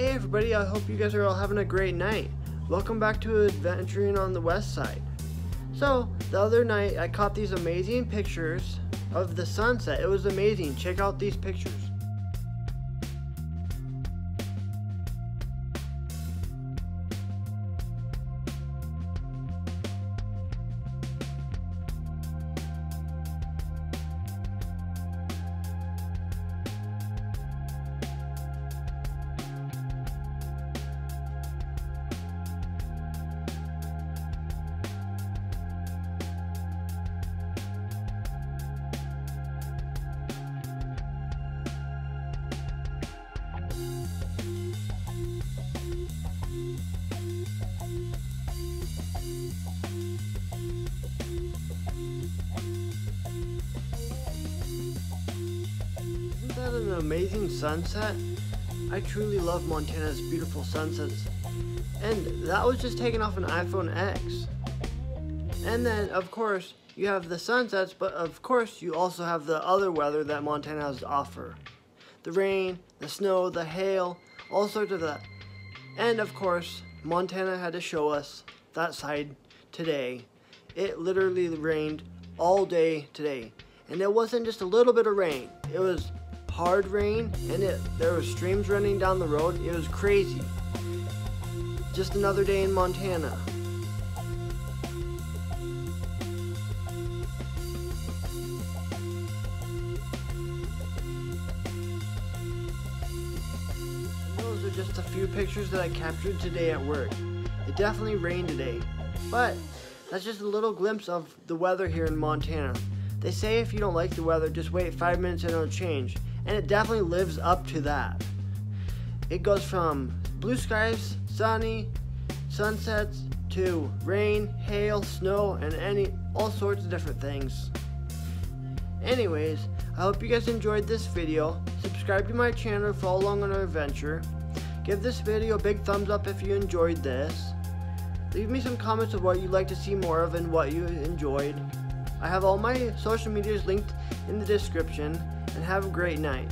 Hey everybody, I hope you guys are all having a great night. Welcome back to Adventuring on the West Side. So, the other night I caught these amazing pictures of the sunset. It was amazing. Check out these pictures. An amazing sunset? I truly love Montana's beautiful sunsets. And that was just taken off an iPhone X. And then, of course, you have the sunsets, but of course, you also have the other weather that Montana has to offer the rain, the snow, the hail, all sorts of that. And of course, Montana had to show us that side today. It literally rained all day today. And it wasn't just a little bit of rain. It was hard rain and it there were streams running down the road. It was crazy. Just another day in Montana. Those are just a few pictures that I captured today at work. It definitely rained today, but that's just a little glimpse of the weather here in Montana. They say if you don't like the weather, just wait five minutes and it'll change, and it definitely lives up to that. It goes from blue skies, sunny, sunsets, to rain, hail, snow, and any all sorts of different things. Anyways, I hope you guys enjoyed this video. Subscribe to my channel, follow along on our adventure. Give this video a big thumbs up if you enjoyed this. Leave me some comments of what you'd like to see more of and what you enjoyed. I have all my social medias linked in the description, and have a great night.